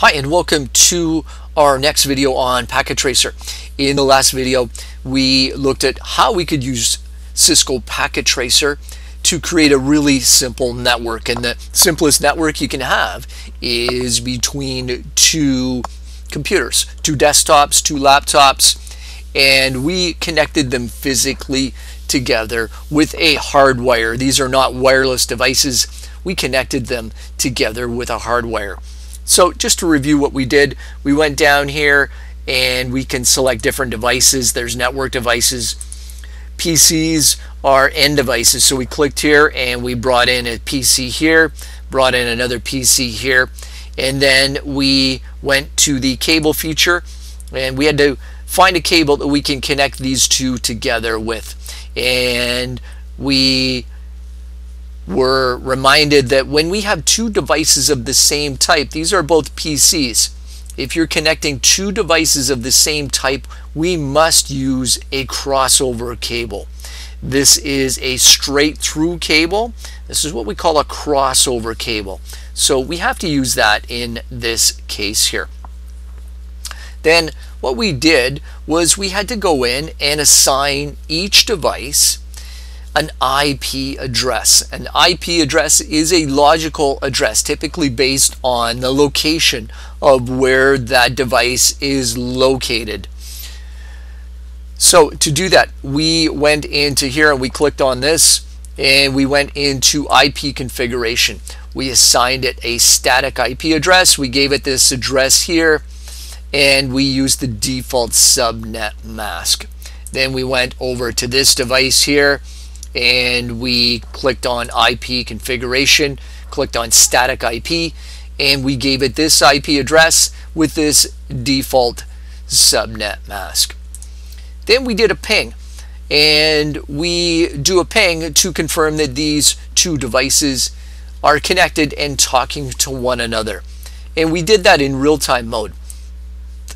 Hi and welcome to our next video on Packet Tracer. In the last video we looked at how we could use Cisco Packet Tracer to create a really simple network and the simplest network you can have is between two computers, two desktops, two laptops and we connected them physically together with a hardwire. These are not wireless devices. We connected them together with a hardwire. So just to review what we did, we went down here and we can select different devices. There's network devices. PCs are end devices. So we clicked here and we brought in a PC here, brought in another PC here, and then we went to the cable feature and we had to find a cable that we can connect these two together with. And we were reminded that when we have two devices of the same type, these are both PCs. If you're connecting two devices of the same type, we must use a crossover cable. This is a straight through cable. This is what we call a crossover cable. So we have to use that in this case here. Then what we did was we had to go in and assign each device an IP address. An IP address is a logical address, typically based on the location of where that device is located. So to do that, we went into here and we clicked on this and we went into IP configuration. We assigned it a static IP address. We gave it this address here and we used the default subnet mask. Then we went over to this device here and we clicked on IP configuration, clicked on static IP, and we gave it this IP address with this default subnet mask. Then we did a ping and we do a ping to confirm that these two devices are connected and talking to one another. And we did that in real-time mode.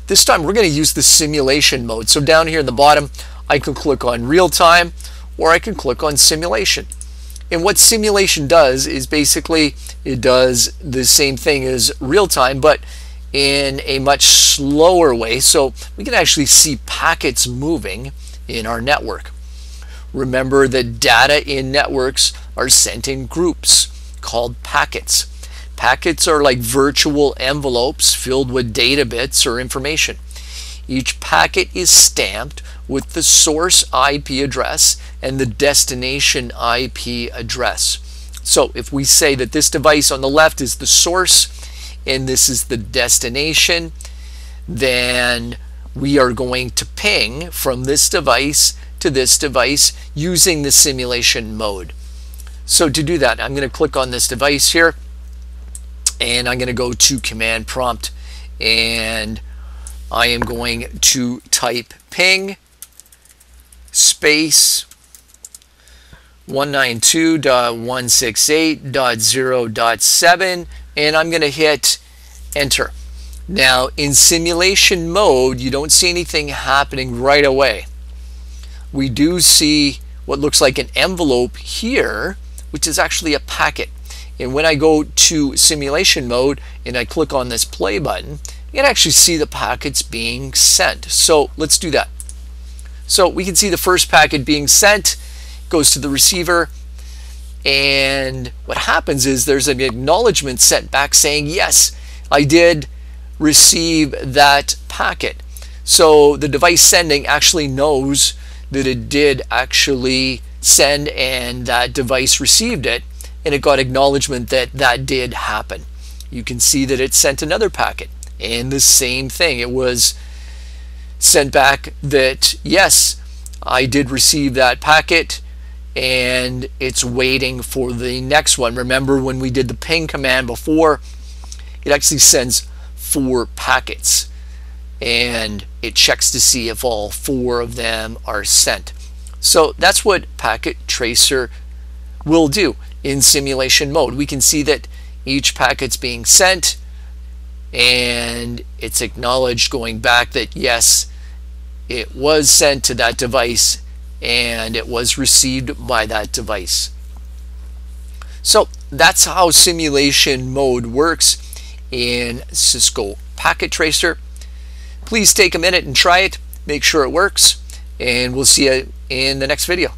This time we're going to use the simulation mode. So down here in the bottom, I can click on real-time or I can click on simulation. And what simulation does is basically it does the same thing as real time, but in a much slower way. So we can actually see packets moving in our network. Remember that data in networks are sent in groups called packets. Packets are like virtual envelopes filled with data bits or information. Each packet is stamped with the source IP address and the destination IP address. So if we say that this device on the left is the source and this is the destination, then we are going to ping from this device to this device using the simulation mode. So to do that, I'm going to click on this device here and I'm going to go to command prompt and I am going to type ping space 192.168.0.7 and I'm going to hit enter. Now in simulation mode you don't see anything happening right away. We do see what looks like an envelope here which is actually a packet and when I go to simulation mode and I click on this play button you can actually see the packets being sent. So let's do that. So we can see the first packet being sent goes to the receiver and what happens is there's an acknowledgement sent back saying yes I did receive that packet so the device sending actually knows that it did actually send and that device received it and it got acknowledgement that that did happen you can see that it sent another packet and the same thing it was sent back that yes I did receive that packet and it's waiting for the next one. Remember when we did the ping command before, it actually sends four packets and it checks to see if all four of them are sent. So that's what Packet Tracer will do in simulation mode. We can see that each packet's being sent and it's acknowledged going back that yes, it was sent to that device and it was received by that device. So that's how simulation mode works in Cisco Packet Tracer. Please take a minute and try it. Make sure it works. And we'll see you in the next video.